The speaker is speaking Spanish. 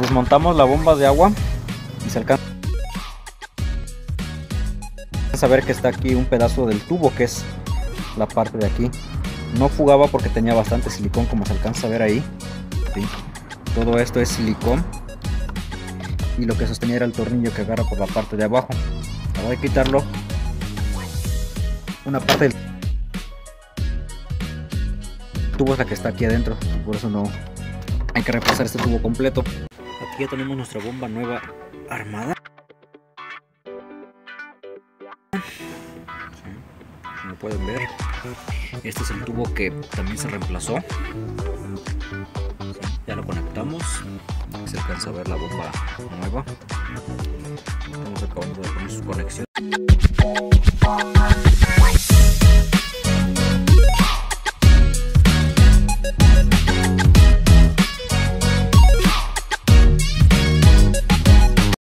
Desmontamos la bomba de agua y se alcanza a ver que está aquí un pedazo del tubo que es la parte de aquí. No fugaba porque tenía bastante silicón como se alcanza a ver ahí. Todo esto es silicón y lo que sostenía era el tornillo que agarra por la parte de abajo. Ahora de quitarlo. Una parte del tubo es la que está aquí adentro, por eso no hay que repasar este tubo completo. Aquí ya tenemos nuestra bomba nueva armada. Como pueden ver, este es el tubo que también se reemplazó. Ya lo conectamos. Se alcanza a ver la bomba nueva. Estamos acabando de poner su conexión.